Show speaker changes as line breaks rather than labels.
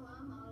mama, mama.